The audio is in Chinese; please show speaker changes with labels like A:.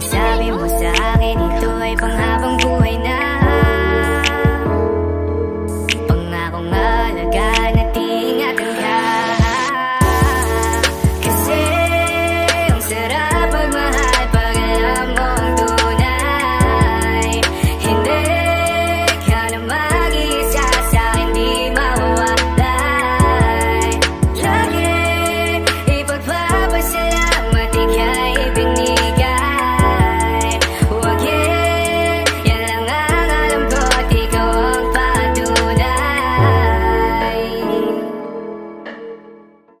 A: 下笔我。